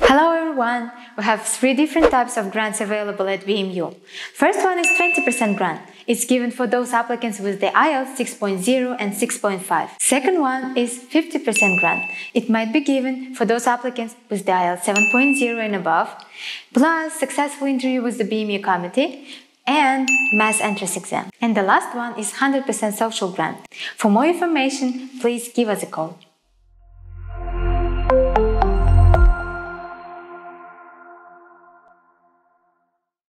Hello everyone! We have three different types of grants available at BMU. First one is 20% grant. It's given for those applicants with the IELTS 6.0 and 6.5. Second one is 50% grant. It might be given for those applicants with the IELTS 7.0 and above, plus successful interview with the BMU committee, and mass entrance exam. And the last one is 100% social grant. For more information, please give us a call.